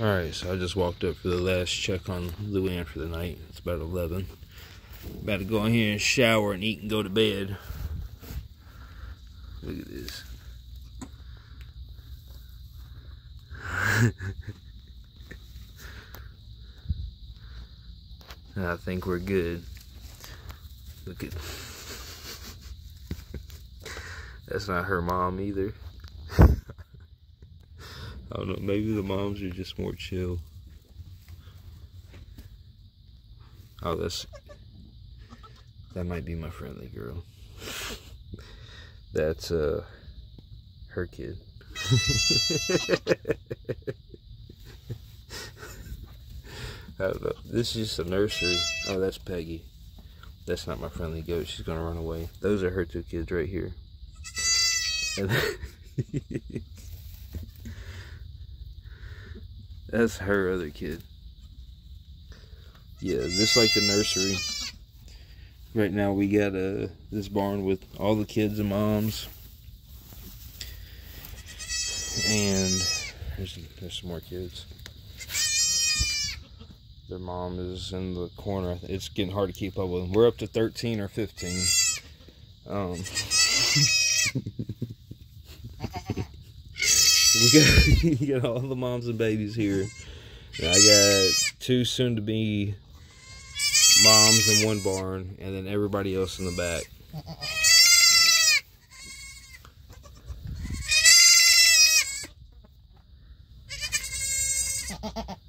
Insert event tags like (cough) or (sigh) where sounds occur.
Alright, so I just walked up for the last check on Luann for the night. It's about 11. About to go in here and shower and eat and go to bed. Look at this. (laughs) I think we're good. Look at (laughs) That's not her mom either. I don't know, maybe the moms are just more chill. Oh, that's that might be my friendly girl. That's uh her kid. I don't know. This is just a nursery. Oh, that's Peggy. That's not my friendly goat. She's gonna run away. Those are her two kids right here. (laughs) That's her other kid. Yeah, just like the nursery. Right now we got uh, this barn with all the kids and moms. And there's, there's some more kids. Their mom is in the corner. It's getting hard to keep up with them. We're up to 13 or 15. Um, (laughs) we got, (laughs) got all the moms and babies here. I got two soon to be moms in one barn, and then everybody else in the back. (laughs)